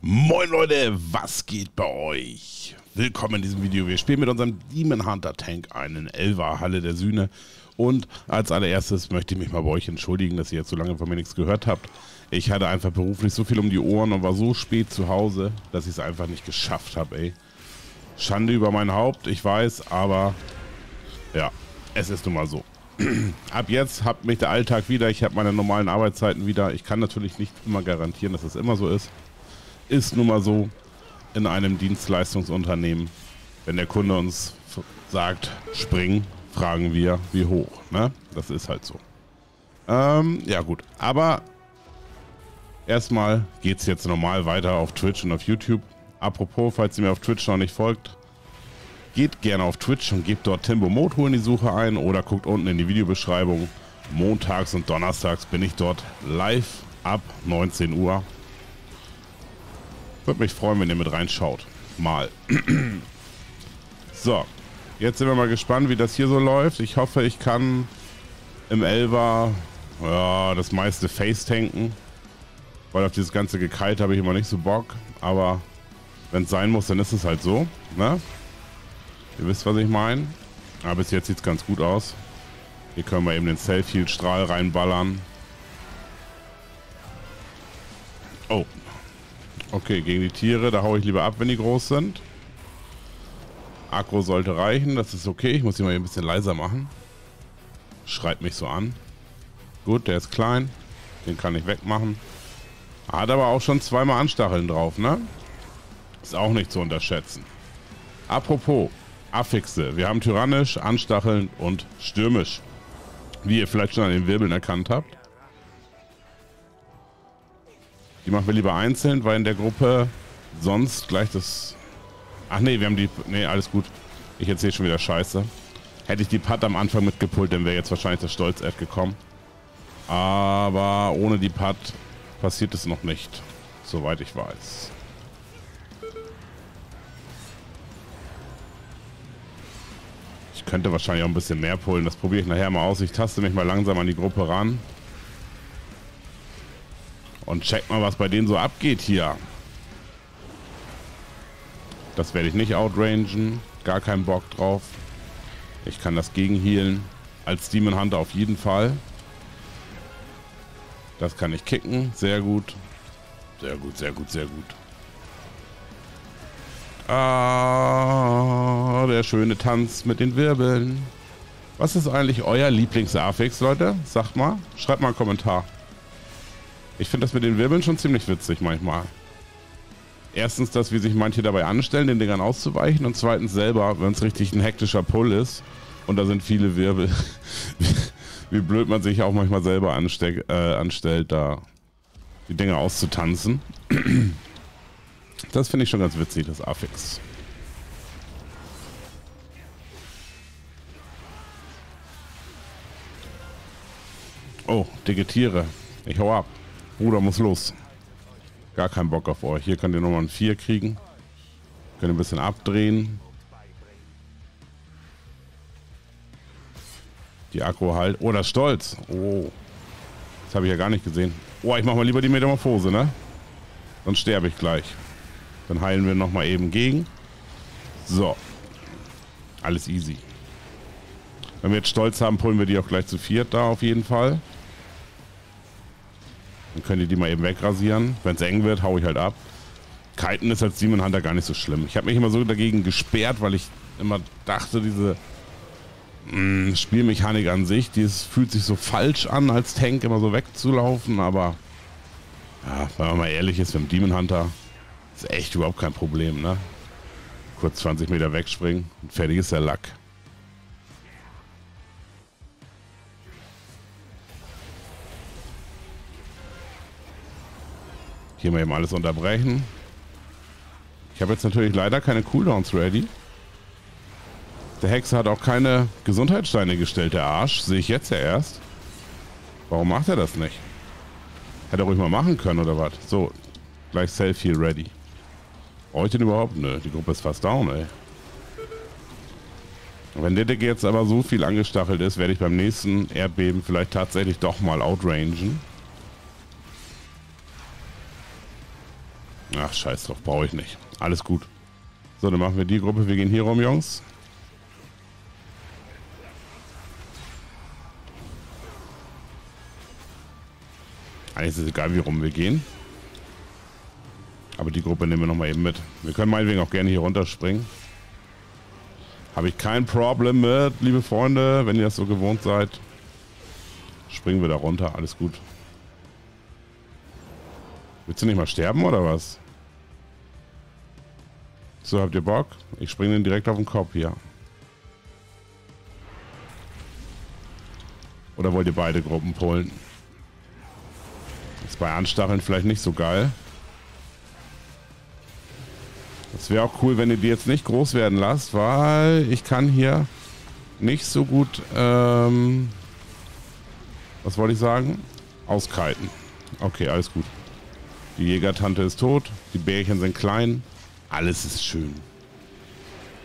Moin Leute, was geht bei euch? Willkommen in diesem Video. Wir spielen mit unserem Demon Hunter Tank einen Elva Halle der Sühne. Und als allererstes möchte ich mich mal bei euch entschuldigen, dass ihr jetzt so lange von mir nichts gehört habt. Ich hatte einfach beruflich so viel um die Ohren und war so spät zu Hause, dass ich es einfach nicht geschafft habe, ey. Schande über mein Haupt, ich weiß, aber ja, es ist nun mal so. Ab jetzt hat mich der Alltag wieder, ich habe meine normalen Arbeitszeiten wieder. Ich kann natürlich nicht immer garantieren, dass es immer so ist ist nun mal so in einem Dienstleistungsunternehmen. Wenn der Kunde uns sagt, spring, fragen wir, wie hoch. Ne? Das ist halt so. Ähm, ja gut, aber erstmal geht es jetzt normal weiter auf Twitch und auf YouTube. Apropos, falls ihr mir auf Twitch noch nicht folgt, geht gerne auf Twitch und gebt dort Timbo Moto in die Suche ein oder guckt unten in die Videobeschreibung. Montags und Donnerstags bin ich dort live ab 19 Uhr würde mich freuen, wenn ihr mit reinschaut. Mal. so, jetzt sind wir mal gespannt, wie das hier so läuft. Ich hoffe, ich kann im Elva ja, das meiste Face tanken. Weil auf dieses ganze Gekite habe ich immer nicht so Bock. Aber wenn es sein muss, dann ist es halt so. Ne? Ihr wisst, was ich meine. Aber bis jetzt sieht es ganz gut aus. Hier können wir eben den Selfie-Strahl reinballern. Oh, Okay, gegen die Tiere, da haue ich lieber ab, wenn die groß sind. Akku sollte reichen, das ist okay. Ich muss ihn mal ein bisschen leiser machen. Schreit mich so an. Gut, der ist klein. Den kann ich wegmachen. Hat aber auch schon zweimal Anstacheln drauf, ne? Ist auch nicht zu unterschätzen. Apropos, Affixe. Wir haben tyrannisch, anstachelnd und stürmisch. Wie ihr vielleicht schon an den Wirbeln erkannt habt. Die machen wir lieber einzeln, weil in der Gruppe sonst gleich das... Ach nee, wir haben die... Nee, alles gut. Ich erzähle schon wieder Scheiße. Hätte ich die Pad am Anfang mitgepult, dann wäre jetzt wahrscheinlich das Stolz-F gekommen. Aber ohne die Pad passiert es noch nicht. Soweit ich weiß. Ich könnte wahrscheinlich auch ein bisschen mehr pullen. Das probiere ich nachher mal aus. Ich taste mich mal langsam an die Gruppe ran. Und check mal, was bei denen so abgeht hier. Das werde ich nicht outrangen. Gar keinen Bock drauf. Ich kann das gegenhealen. Als Demon Hunter auf jeden Fall. Das kann ich kicken. Sehr gut. Sehr gut, sehr gut, sehr gut. Ah, der schöne Tanz mit den Wirbeln. Was ist eigentlich euer Lieblings-Affix, Leute? Sagt mal. Schreibt mal einen Kommentar. Ich finde das mit den Wirbeln schon ziemlich witzig manchmal. Erstens, dass wie sich manche dabei anstellen, den Dingern auszuweichen und zweitens selber, wenn es richtig ein hektischer Pull ist und da sind viele Wirbel, wie blöd man sich auch manchmal selber ansteck, äh, anstellt, da die Dinger auszutanzen. Das finde ich schon ganz witzig, das Affix. Oh, dicke Tiere. Ich hau ab. Bruder muss los. Gar keinen Bock auf euch. Hier könnt ihr nochmal ein 4 kriegen. Könnt ihr ein bisschen abdrehen. Die Akku halt. Oh, das Stolz. Oh. Das habe ich ja gar nicht gesehen. Oh, ich mache mal lieber die Metamorphose, ne? Sonst sterbe ich gleich. Dann heilen wir nochmal eben gegen. So. Alles easy. Wenn wir jetzt Stolz haben, pullen wir die auch gleich zu viert da auf jeden Fall. Dann könnt ihr die mal eben wegrasieren. Wenn es eng wird, haue ich halt ab. Kiten ist als Demon Hunter gar nicht so schlimm. Ich habe mich immer so dagegen gesperrt, weil ich immer dachte, diese mh, mm, Spielmechanik an sich, die ist, fühlt sich so falsch an, als Tank immer so wegzulaufen. Aber ja, wenn man mal ehrlich ist, mit dem Demon Hunter ist echt überhaupt kein Problem. Ne? Kurz 20 Meter wegspringen und fertig ist der Lack. Hier mal eben alles unterbrechen. Ich habe jetzt natürlich leider keine Cooldowns ready. Der Hexer hat auch keine Gesundheitssteine gestellt, der Arsch. Sehe ich jetzt ja erst. Warum macht er das nicht? Hätte er ruhig mal machen können, oder was? So, gleich Selfie ready. Brauche ich überhaupt? Nö, die Gruppe ist fast down, ey. Wenn der Deck jetzt aber so viel angestachelt ist, werde ich beim nächsten Erdbeben vielleicht tatsächlich doch mal outrangen. Ach, scheiß drauf, brauche ich nicht. Alles gut. So, dann machen wir die Gruppe. Wir gehen hier rum, Jungs. Eigentlich ist es egal, wie rum wir gehen. Aber die Gruppe nehmen wir nochmal eben mit. Wir können meinetwegen auch gerne hier runterspringen. Habe ich kein Problem mit, liebe Freunde, wenn ihr das so gewohnt seid. Springen wir da runter, alles gut. Willst du nicht mal sterben oder was? So, habt ihr Bock? Ich springe den direkt auf den Kopf hier. Oder wollt ihr beide Gruppen pullen? Ist bei Anstacheln vielleicht nicht so geil. Das wäre auch cool, wenn ihr die jetzt nicht groß werden lasst, weil ich kann hier nicht so gut, ähm, was wollte ich sagen? Auskiten. Okay, alles gut. Die Jägertante ist tot, die Bärchen sind klein, alles ist schön.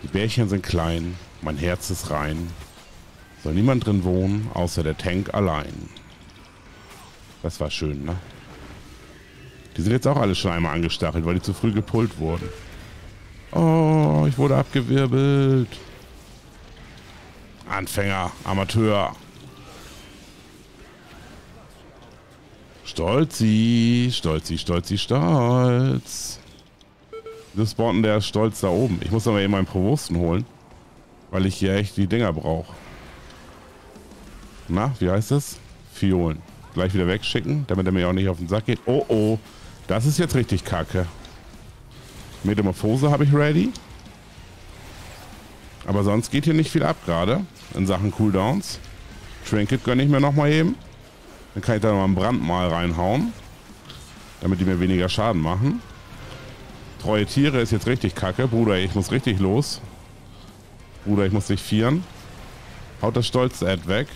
Die Bärchen sind klein, mein Herz ist rein. Soll niemand drin wohnen, außer der Tank allein. Das war schön, ne? Die sind jetzt auch alle schon einmal angestachelt, weil die zu früh gepult wurden. Oh, ich wurde abgewirbelt. Anfänger, Amateur. Stolzi, stolzi, stolzi, stolz. Das spawnen der Stolz da oben. Ich muss aber eben meinen Provosten holen. Weil ich hier echt die Dinger brauche. Na, wie heißt das? Fiolen. Gleich wieder wegschicken, damit er mir auch nicht auf den Sack geht. Oh, oh. Das ist jetzt richtig kacke. Metamorphose habe ich ready. Aber sonst geht hier nicht viel ab gerade in Sachen Cooldowns. Trinket gönne ich mir nochmal eben. Dann kann ich da nochmal ein Brandmal reinhauen. Damit die mir weniger Schaden machen. Treue Tiere ist jetzt richtig kacke. Bruder, ich muss richtig los. Bruder, ich muss dich vieren. Haut das stolze Ad weg.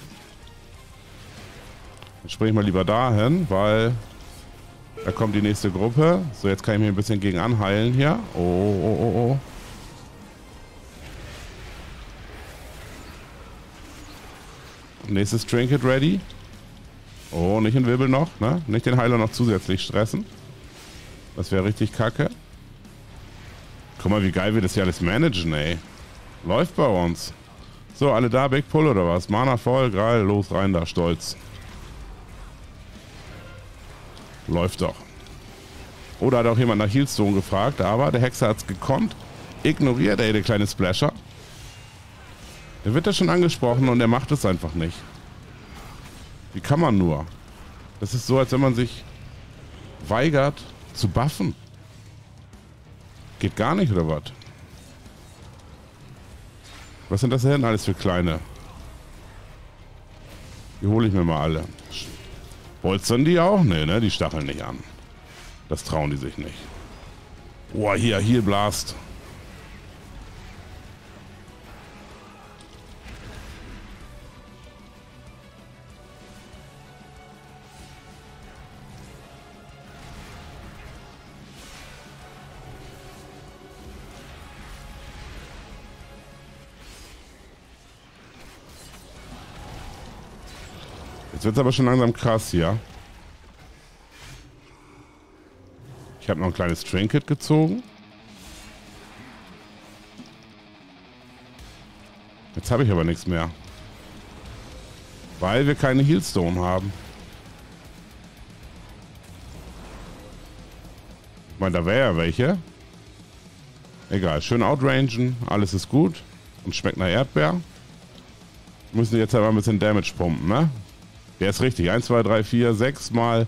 Dann springe ich mal lieber dahin, weil da kommt die nächste Gruppe. So, jetzt kann ich mich ein bisschen gegen anheilen hier. Oh, oh, oh, oh. Nächstes Trinket ready. Oh, nicht in Wirbel noch, ne? Nicht den Heiler noch zusätzlich stressen. Das wäre richtig kacke. Guck mal, wie geil wir das hier alles managen, ey. Läuft bei uns. So, alle da, Big Pull oder was? Mana voll, geil, los rein da, stolz. Läuft doch. Oder hat auch jemand nach Healstone gefragt, aber der Hexer hat es gekonnt. Ignoriert ey, der kleine Splasher. Der wird da schon angesprochen und er macht es einfach nicht. Wie kann man nur? Das ist so, als wenn man sich weigert zu buffen. Geht gar nicht, oder was? Was sind das denn alles für kleine? Die hole ich mir mal alle. Bolzern die auch? Nee, ne? Die stacheln nicht an. Das trauen die sich nicht. Boah, hier, hier Blast. Jetzt wird es aber schon langsam krass hier. Ich habe noch ein kleines Trinket gezogen. Jetzt habe ich aber nichts mehr. Weil wir keine Healstone haben. Ich meine, da wäre ja welche. Egal, schön outrangen, alles ist gut. Und schmeckt nach Erdbeer. Müssen jetzt aber ein bisschen Damage pumpen, ne? Der ist richtig. 1, 2, 3, 4, 6 Mal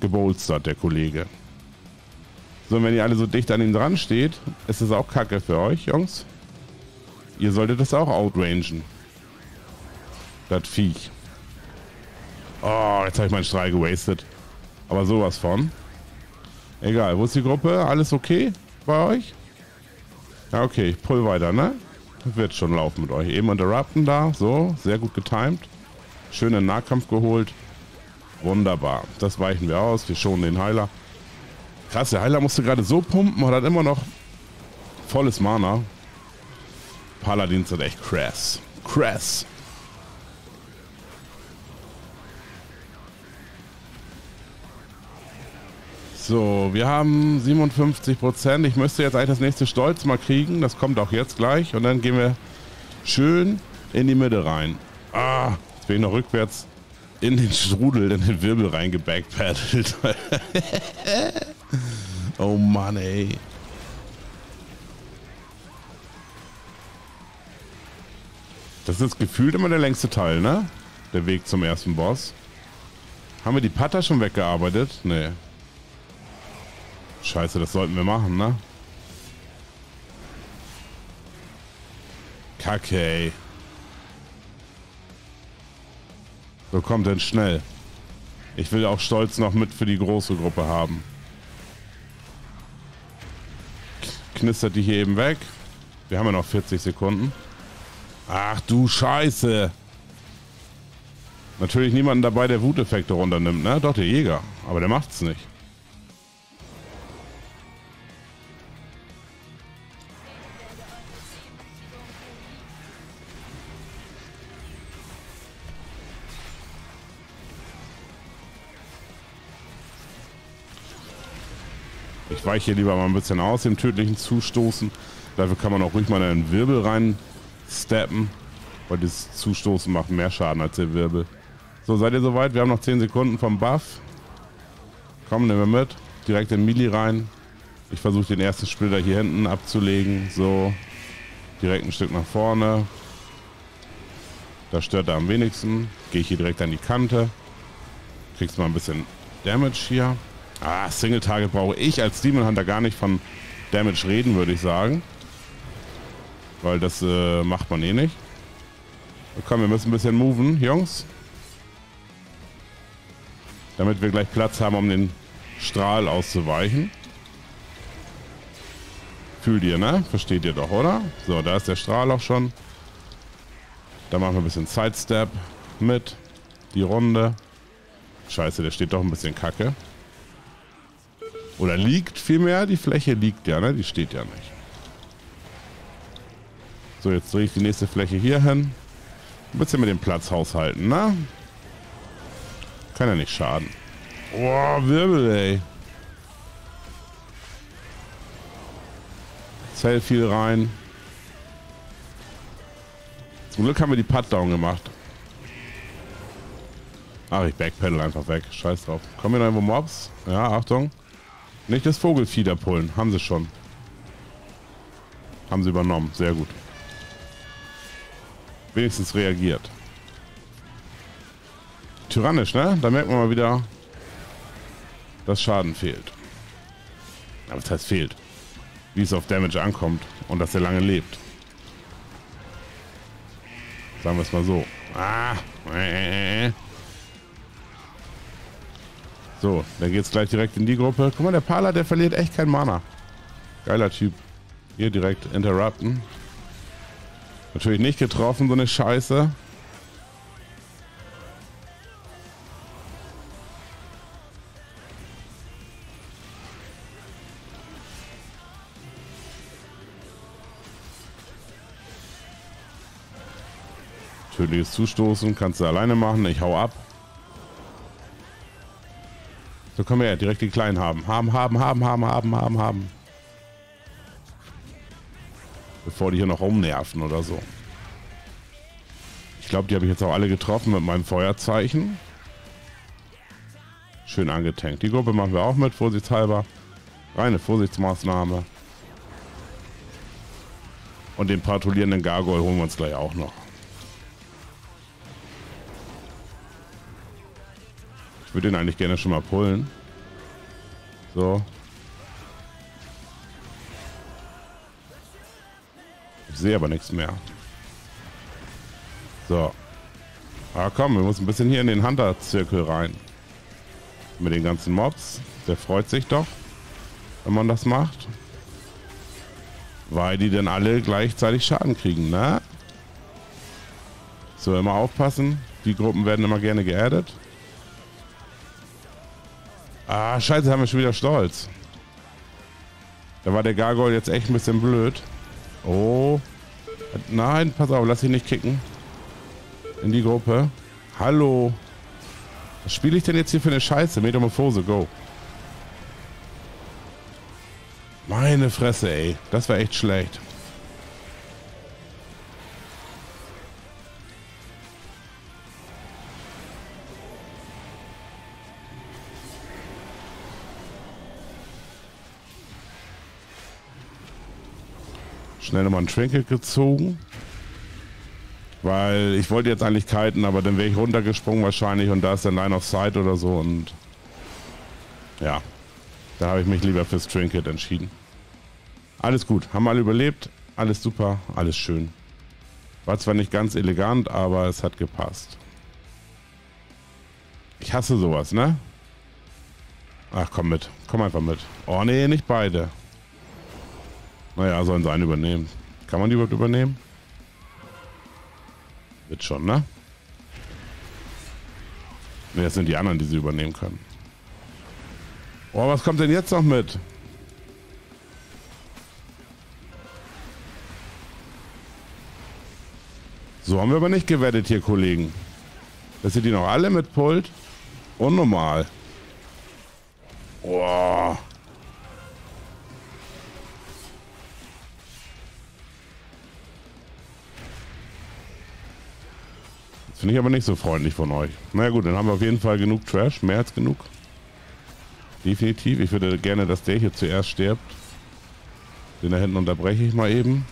gebolstert, der Kollege. So, und wenn ihr alle so dicht an ihm dran steht, ist es auch kacke für euch, Jungs. Ihr solltet das auch outrangen. Das Viech. Oh, jetzt habe ich meinen Strahl gewastet. Aber sowas von. Egal, wo ist die Gruppe? Alles okay bei euch? Ja, okay, ich pull weiter, ne? Wird schon laufen mit euch. Eben interrupten da, so, sehr gut getimed. Schönen Nahkampf geholt. Wunderbar. Das weichen wir aus. Wir schonen den Heiler. Krass, der Heiler musste gerade so pumpen und hat immer noch volles Mana. Paladins sind echt krass. Krass. So, wir haben 57 Prozent. Ich müsste jetzt eigentlich das nächste Stolz mal kriegen. Das kommt auch jetzt gleich. Und dann gehen wir schön in die Mitte rein. Ah, bin noch rückwärts in den Strudel, in den Wirbel reingebackpaddelt. oh Mann, ey. Das ist gefühlt immer der längste Teil, ne? Der Weg zum ersten Boss. Haben wir die Putter schon weggearbeitet? Nee. Scheiße, das sollten wir machen, ne? Kacke, ey. So, kommt denn schnell. Ich will auch Stolz noch mit für die große Gruppe haben. Knistert die hier eben weg. Wir haben ja noch 40 Sekunden. Ach du Scheiße. Natürlich niemanden dabei, der Wuteffekte runternimmt, ne? Doch, der Jäger. Aber der macht's nicht. Weiche lieber mal ein bisschen aus dem tödlichen Zustoßen. Dafür kann man auch ruhig mal in einen Wirbel rein steppen. Weil das Zustoßen macht mehr Schaden als der Wirbel. So, seid ihr soweit? Wir haben noch 10 Sekunden vom Buff. Komm, nehmen wir mit. Direkt in Mili rein. Ich versuche den ersten Splitter hier hinten abzulegen. So. Direkt ein Stück nach vorne. Das stört er am wenigsten. Gehe ich hier direkt an die Kante. Kriegst mal ein bisschen Damage hier. Ah, Single Target brauche ich als Demon Hunter gar nicht von Damage reden, würde ich sagen. Weil das äh, macht man eh nicht. Komm, wir müssen ein bisschen moven, Jungs. Damit wir gleich Platz haben, um den Strahl auszuweichen. Fühlt ihr, ne? Versteht ihr doch, oder? So, da ist der Strahl auch schon. Da machen wir ein bisschen Sidestep mit. Die Runde. Scheiße, der steht doch ein bisschen kacke. Oder liegt vielmehr. Die Fläche liegt ja, ne? Die steht ja nicht. So, jetzt drehe ich die nächste Fläche hier hin. Ein bisschen mit dem Platz haushalten, ne? Kann ja nicht schaden. Boah, Wirbel, ey. Zähl viel rein. Zum Glück haben wir die Putt-Down gemacht. Ach, ich backpedal einfach weg. Scheiß drauf. Kommen hier noch irgendwo Mobs? Ja, Achtung. Nicht das Vogelfieder pullen. Haben sie schon. Haben sie übernommen. Sehr gut. Wenigstens reagiert. Tyrannisch, ne? Da merkt man mal wieder, dass Schaden fehlt. Aber das heißt fehlt. Wie es auf Damage ankommt und dass er lange lebt. Sagen wir es mal so. Ah. So, dann geht's gleich direkt in die Gruppe. Guck mal, der Pala, der verliert echt kein Mana. Geiler Typ. Hier direkt interrupten. Natürlich nicht getroffen, so eine Scheiße. Tödliches Zustoßen kannst du alleine machen. Ich hau ab. So, komm her, direkt die Kleinen haben. Haben, haben, haben, haben, haben, haben, haben. Bevor die hier noch rumnerven oder so. Ich glaube, die habe ich jetzt auch alle getroffen mit meinem Feuerzeichen. Schön angetankt. Die Gruppe machen wir auch mit, vorsichtshalber. Reine Vorsichtsmaßnahme. Und den patrouillierenden Gargoyle holen wir uns gleich auch noch. Ich würde den eigentlich gerne schon mal pullen. So. Ich sehe aber nichts mehr. So. Ah komm, wir müssen ein bisschen hier in den Hunter-Zirkel rein. Mit den ganzen Mobs. Der freut sich doch, wenn man das macht. Weil die dann alle gleichzeitig Schaden kriegen, ne? So, immer aufpassen. Die Gruppen werden immer gerne geaddet. Ah, scheiße, haben wir schon wieder Stolz. Da war der Gargoyle jetzt echt ein bisschen blöd. Oh. Nein, pass auf, lass ihn nicht kicken. In die Gruppe. Hallo. Was spiele ich denn jetzt hier für eine Scheiße? Metamorphose, go. Meine Fresse, ey. Das war echt schlecht. Schnell nochmal ein Trinket gezogen. Weil ich wollte jetzt eigentlich kiten, aber dann wäre ich runtergesprungen wahrscheinlich und da ist der Line of Sight oder so und ja, da habe ich mich lieber fürs Trinket entschieden. Alles gut, haben alle überlebt, alles super, alles schön. War zwar nicht ganz elegant, aber es hat gepasst. Ich hasse sowas, ne? Ach, komm mit. Komm einfach mit. Oh nee, nicht beide. Naja, sollen sie einen übernehmen. Kann man die überhaupt übernehmen? Wird schon, ne? Ne, das sind die anderen, die sie übernehmen können. Oh, was kommt denn jetzt noch mit? So haben wir aber nicht gewettet hier, Kollegen. Das sind die noch alle mit Pult? Unnormal. Boah. Finde ich aber nicht so freundlich von euch. Na gut, dann haben wir auf jeden Fall genug Trash. Mehr als genug. Definitiv. Ich würde gerne, dass der hier zuerst stirbt. Den da hinten unterbreche ich mal eben.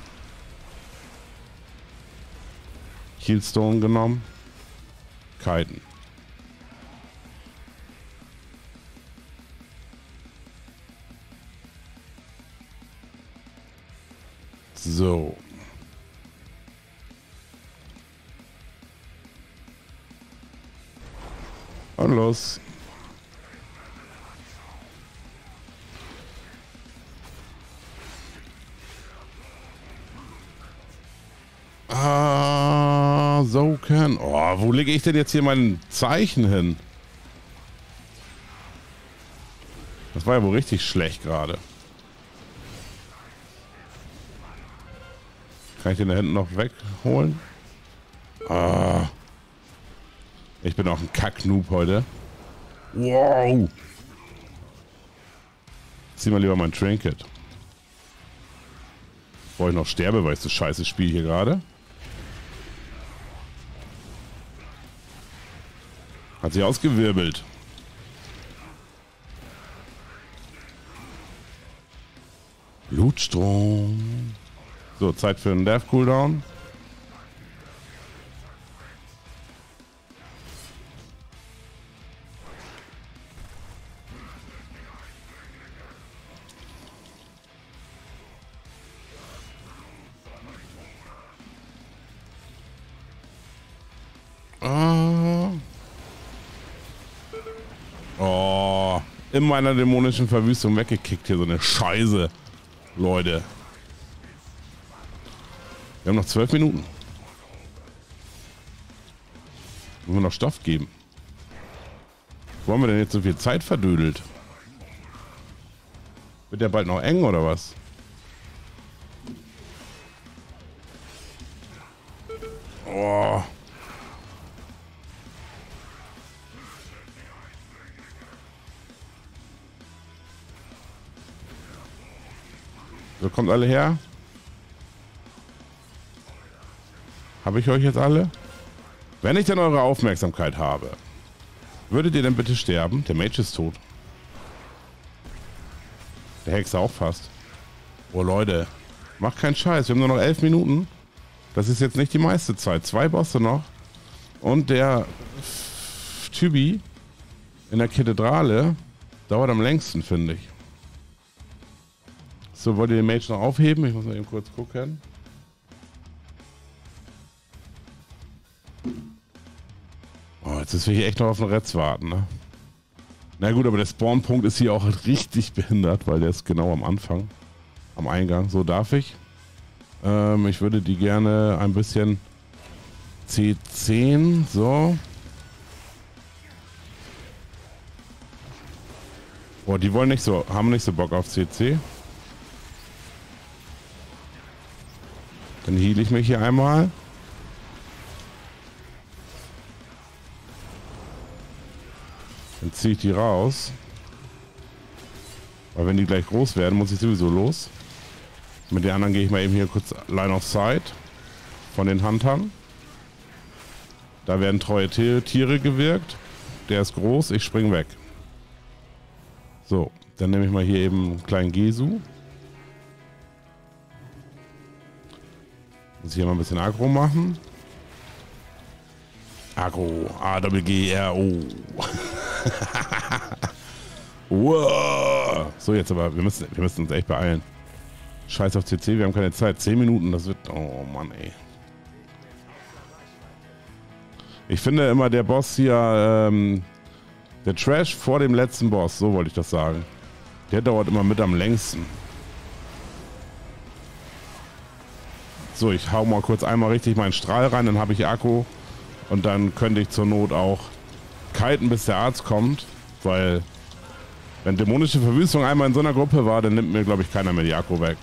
Keelstone genommen. Kiten. So. Und los. Ah, so kann. Oh, wo lege ich denn jetzt hier mein Zeichen hin? Das war ja wohl richtig schlecht gerade. Kann ich den da hinten noch wegholen? Ah. Ich bin auch ein Kack-Noob heute. Wow. Zieh mal lieber mein Trinket. Bevor ich noch sterbe, weil ich so scheiße spiele hier gerade. Hat sich ausgewirbelt. Blutstrom. So, Zeit für einen Death Cooldown. In meiner dämonischen Verwüstung weggekickt hier, so eine Scheiße. Leute. Wir haben noch zwölf Minuten. Müssen wir noch Stoff geben. Wo haben wir denn jetzt so viel Zeit verdödelt? Wird der bald noch eng oder was? Kommt alle her. Habe ich euch jetzt alle? Wenn ich denn eure Aufmerksamkeit habe, würdet ihr denn bitte sterben? Der Mage ist tot. Der Hexer auch fast. Oh Leute, macht keinen Scheiß. Wir haben nur noch elf Minuten. Das ist jetzt nicht die meiste Zeit. Zwei Bosse noch. Und der Tybi in der Kathedrale dauert am längsten, finde ich. So, wollt ihr den Mage noch aufheben? Ich muss mal eben kurz gucken. Oh, jetzt ist wir echt noch auf den Retz warten, ne? Na gut, aber der Spawnpunkt ist hier auch richtig behindert, weil der ist genau am Anfang. Am Eingang. So darf ich. Ähm, ich würde die gerne ein bisschen C10. So. Boah, die wollen nicht so, haben nicht so Bock auf CC. Dann heal ich mich hier einmal. Dann ziehe ich die raus. Weil wenn die gleich groß werden, muss ich sowieso los. Mit den anderen gehe ich mal eben hier kurz Line of Sight von den Huntern. Da werden treue Tiere gewirkt. Der ist groß, ich spring weg. So, dann nehme ich mal hier eben einen kleinen Gesu. Ich hier mal ein bisschen Agro machen. Agro, A-W-G-R-O. So, jetzt aber, wir müssen, wir müssen uns echt beeilen. Scheiß auf CC, wir haben keine Zeit. 10 Minuten, das wird... Oh Mann, ey. Ich finde immer der Boss hier, ähm, der Trash vor dem letzten Boss, so wollte ich das sagen. Der dauert immer mit am längsten. So, ich hau mal kurz einmal richtig meinen Strahl rein, dann habe ich Akku. Und dann könnte ich zur Not auch kiten, bis der Arzt kommt. Weil, wenn dämonische Verwüstung einmal in so einer Gruppe war, dann nimmt mir, glaube ich, keiner mehr die Akku weg.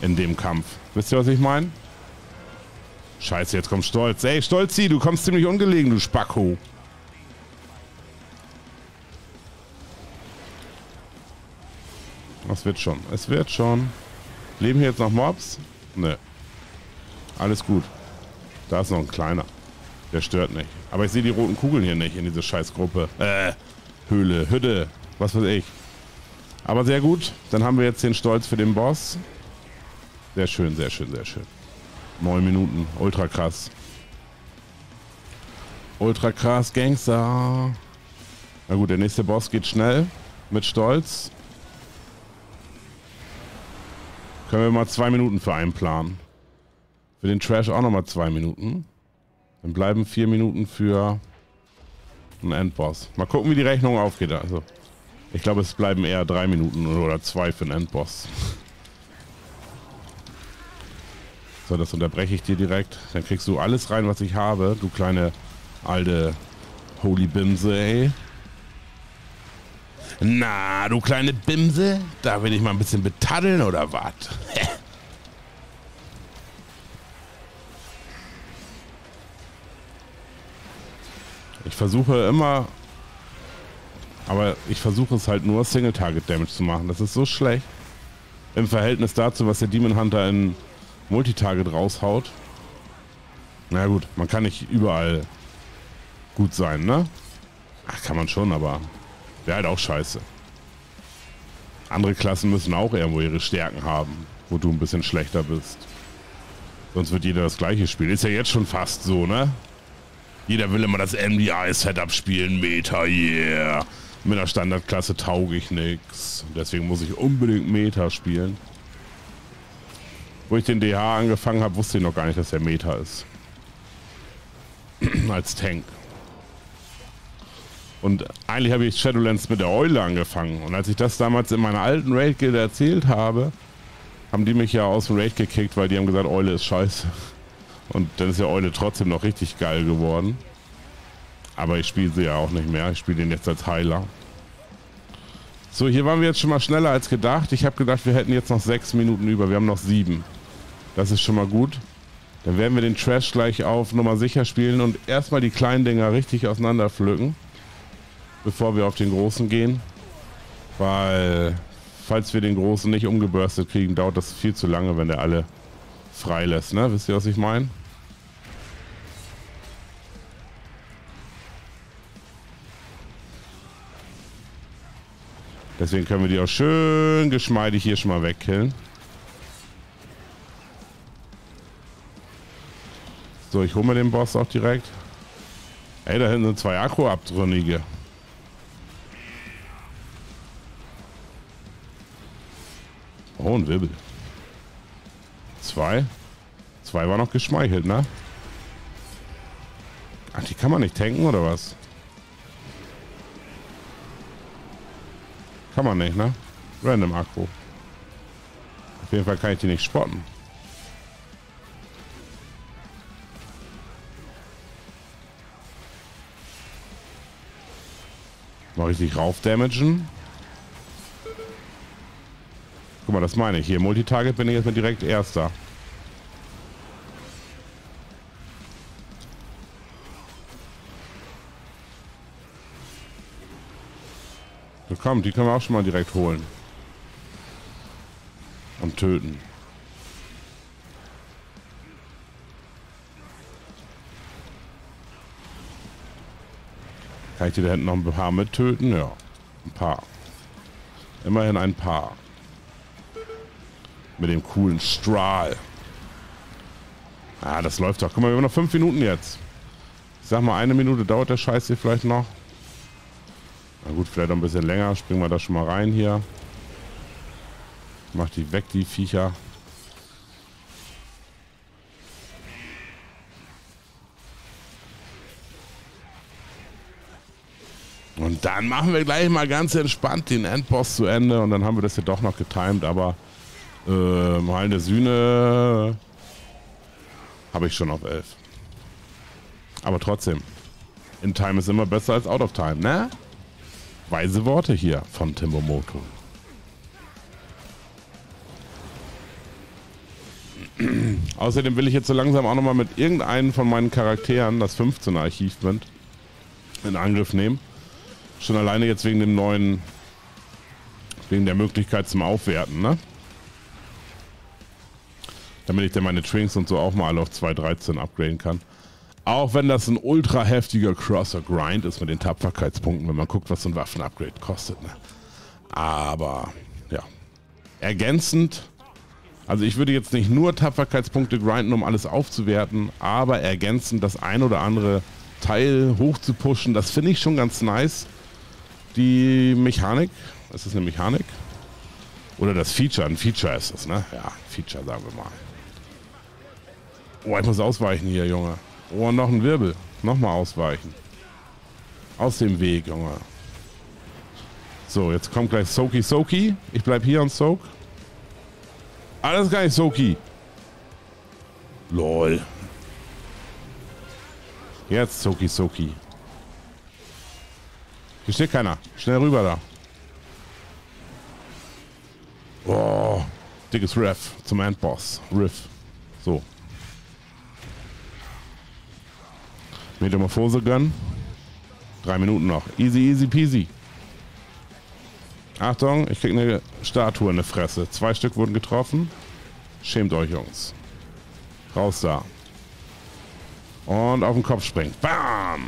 In dem Kampf. Wisst ihr, was ich meine? Scheiße, jetzt kommt Stolz. Ey, Stolzi, du kommst ziemlich ungelegen, du Spacko. Das wird schon. Es wird schon. Leben hier jetzt noch Mobs? Ne. Alles gut. Da ist noch ein kleiner. Der stört nicht. Aber ich sehe die roten Kugeln hier nicht in dieser Scheißgruppe. Äh, Höhle, Hütte, was weiß ich. Aber sehr gut. Dann haben wir jetzt den Stolz für den Boss. Sehr schön, sehr schön, sehr schön. Neun Minuten. Ultra krass. Ultra krass, Gangster. Na gut, der nächste Boss geht schnell. Mit Stolz. Können wir mal zwei Minuten für einen planen. Für den Trash auch nochmal zwei Minuten. Dann bleiben vier Minuten für einen Endboss. Mal gucken, wie die Rechnung aufgeht. Also, ich glaube, es bleiben eher drei Minuten oder zwei für einen Endboss. So, das unterbreche ich dir direkt. Dann kriegst du alles rein, was ich habe. Du kleine alte Holy Bimse, ey. Na, du kleine Bimse, da will ich mal ein bisschen betaddeln oder was? ich versuche immer, aber ich versuche es halt nur Single-Target-Damage zu machen. Das ist so schlecht im Verhältnis dazu, was der Demon Hunter in Multitarget raushaut. Na gut, man kann nicht überall gut sein, ne? Ach, kann man schon, aber wäre halt auch scheiße. Andere Klassen müssen auch irgendwo ihre Stärken haben, wo du ein bisschen schlechter bist. Sonst wird jeder das gleiche spielen. Ist ja jetzt schon fast so, ne? Jeder will immer das MDI-Setup spielen. Meta, yeah. Mit einer Standardklasse tauge ich nix. Deswegen muss ich unbedingt Meta spielen. Wo ich den DH angefangen habe, wusste ich noch gar nicht, dass der Meta ist. Als Tank. Und eigentlich habe ich Shadowlands mit der Eule angefangen. Und als ich das damals in meiner alten Raid-Gilde erzählt habe, haben die mich ja aus dem Raid gekickt, weil die haben gesagt, Eule ist scheiße. Und dann ist ja Eule trotzdem noch richtig geil geworden. Aber ich spiele sie ja auch nicht mehr. Ich spiele den jetzt als Heiler. So, hier waren wir jetzt schon mal schneller als gedacht. Ich habe gedacht, wir hätten jetzt noch sechs Minuten über. Wir haben noch sieben. Das ist schon mal gut. Dann werden wir den Trash gleich auf Nummer sicher spielen und erstmal die kleinen Dinger richtig auseinander pflücken, bevor wir auf den großen gehen. Weil, falls wir den großen nicht umgebürstet kriegen, dauert das viel zu lange, wenn der alle freilässt. Ne? Wisst ihr, was ich meine? Deswegen können wir die auch schön geschmeidig hier schon mal wegkillen. So, ich hole mir den Boss auch direkt. Ey, da hinten sind zwei Akku-Abtrünnige. Oh, ein Wirbel. Zwei. Zwei war noch geschmeichelt, ne? Ach, die kann man nicht tanken, oder was? Kann man nicht, ne? Random Akku. Auf jeden Fall kann ich die nicht spotten. Mal richtig raufdamagen. Das meine ich. Hier Multitarget bin ich jetzt mal direkt Erster. komm, die können wir auch schon mal direkt holen. Und töten. Kann ich die da hinten noch ein paar mit töten? Ja, ein paar. Immerhin ein paar. Mit dem coolen Strahl. Ah, das läuft doch. Guck mal, wir haben noch fünf Minuten jetzt. Ich sag mal, eine Minute dauert der Scheiß hier vielleicht noch. Na gut, vielleicht noch ein bisschen länger. Springen wir da schon mal rein hier. Mach die weg, die Viecher. Und dann machen wir gleich mal ganz entspannt den Endboss zu Ende und dann haben wir das hier doch noch getimed, aber äh, Hallen der Sühne habe ich schon auf 11. Aber trotzdem, in Time ist immer besser als out of time, ne? Weise Worte hier von Timbomoto. Außerdem will ich jetzt so langsam auch nochmal mit irgendeinem von meinen Charakteren das 15er Achievement in Angriff nehmen. Schon alleine jetzt wegen dem neuen, wegen der Möglichkeit zum Aufwerten, ne? Damit ich dann meine Trinks und so auch mal alle auf 2.13 upgraden kann. Auch wenn das ein ultra heftiger Crosser-Grind ist mit den Tapferkeitspunkten, wenn man guckt, was so ein Waffen-Upgrade kostet. Ne? Aber ja, ergänzend, also ich würde jetzt nicht nur Tapferkeitspunkte grinden, um alles aufzuwerten, aber ergänzend das ein oder andere Teil hoch zu pushen, das finde ich schon ganz nice. Die Mechanik, ist das eine Mechanik? Oder das Feature, ein Feature ist das, ne? Ja, Feature sagen wir mal. Oh, ich muss ausweichen hier, Junge. Oh, noch ein Wirbel. Nochmal ausweichen. Aus dem Weg, Junge. So, jetzt kommt gleich Soki Soki. Ich bleib hier und Soak. Alles gar nicht Soki. Lol. Jetzt Soki Soki. Hier steht keiner. Schnell rüber da. Oh, dickes Riff zum Endboss. Riff. So. Metamorphose gönnen. Drei Minuten noch. Easy, easy peasy. Achtung, ich krieg eine Statue in die Fresse. Zwei Stück wurden getroffen. Schämt euch, Jungs. Raus da. Und auf den Kopf springen. Bam!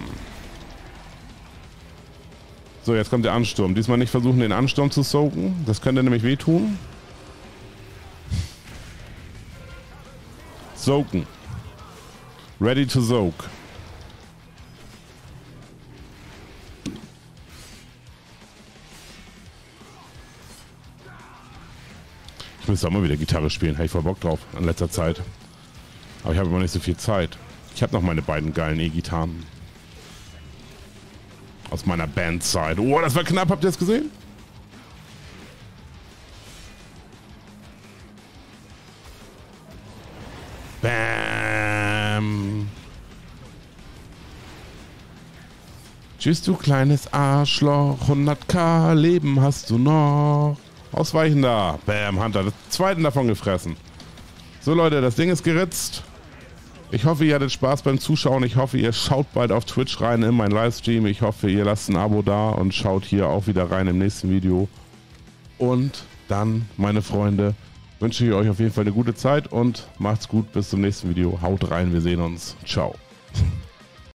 So, jetzt kommt der Ansturm. Diesmal nicht versuchen, den Ansturm zu soaken. Das könnte nämlich wehtun. Soaken. Ready to soak. Ich müsste auch mal wieder Gitarre spielen. Hätte ich voll Bock drauf in letzter Zeit. Aber ich habe immer nicht so viel Zeit. Ich habe noch meine beiden geilen E-Gitarren. Aus meiner Bandzeit. Oh, das war knapp. Habt ihr das gesehen? Bam. Tschüss, du kleines Arschloch. 100k Leben hast du noch. Ausweichen da. Bam, Hunter. Zweiten davon gefressen. So, Leute, das Ding ist geritzt. Ich hoffe, ihr hattet Spaß beim Zuschauen. Ich hoffe, ihr schaut bald auf Twitch rein in meinen Livestream. Ich hoffe, ihr lasst ein Abo da und schaut hier auch wieder rein im nächsten Video. Und dann, meine Freunde, wünsche ich euch auf jeden Fall eine gute Zeit und macht's gut. Bis zum nächsten Video. Haut rein, wir sehen uns. Ciao.